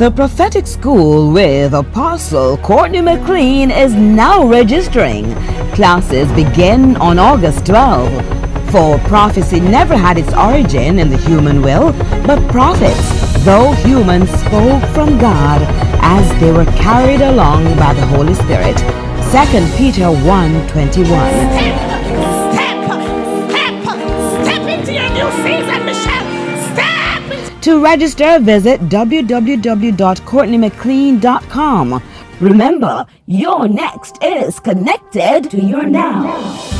The prophetic school with Apostle Courtney McLean is now registering. Classes begin on August 12. For prophecy never had its origin in the human will, but prophets, though human, spoke from God as they were carried along by the Holy Spirit. 2 Peter 1:21. To register, visit www.courtneymclean.com. Remember, your next is connected to your now.